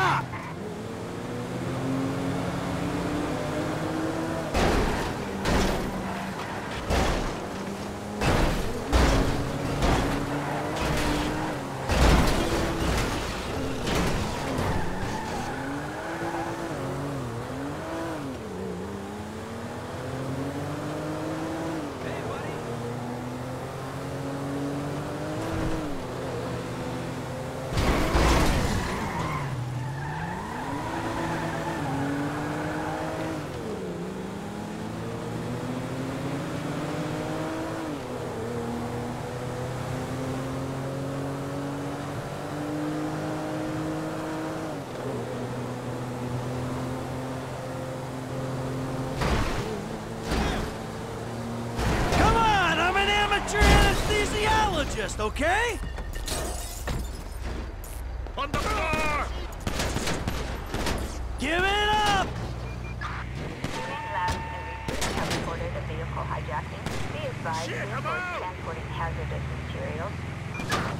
Stop! Pathologist, okay? On the floor! Give it up! Labs and research have reported a vehicle hijacking. Be advised, Shit, vehicle out! transporting hazardous materials.